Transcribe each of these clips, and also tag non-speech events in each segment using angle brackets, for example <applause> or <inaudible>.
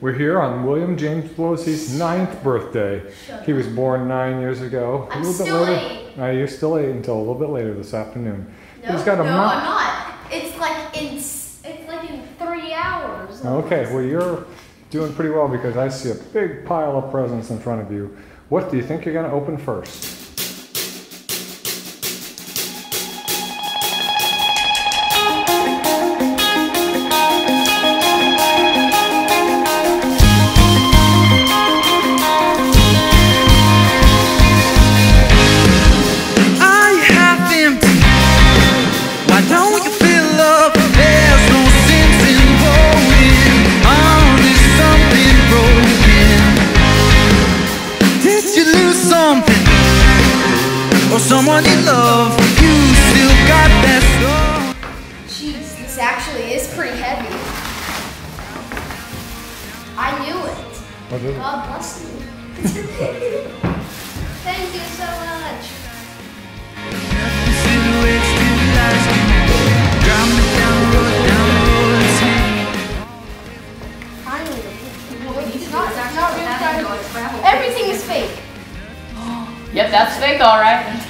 We're here on William James Pelosi's ninth birthday. He was born nine years ago. I'm a little bit eight. later. Uh, you're still eight until a little bit later this afternoon. No, He's got a no, I'm not. It's like in it's like in three hours. Okay, well you're doing pretty well because I see a big pile of presents in front of you. What do you think you're going to open first? Someone you love? You still got that stuff. Jeez, this actually is pretty heavy. I knew it. What is it? God bless you. <laughs> Thank you so much. The silhouettes still lies. Drive me down the road, down the road. Finally. It's not, it's not real Everything is fake. <gasps> Yep, that's fake, all right.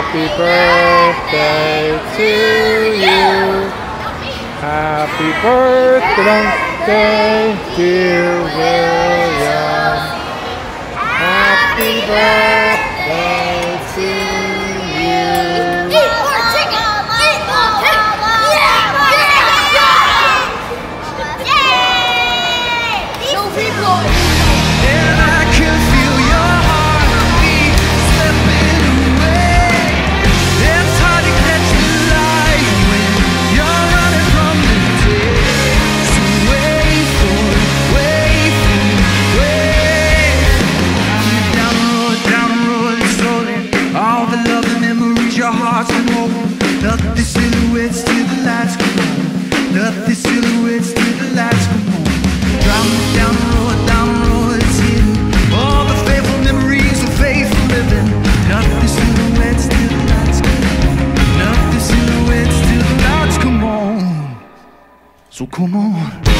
Happy birthday to you. Happy birthday, dear William. Happy birthday to you. Chicken! Yeah! Yeah! So come on.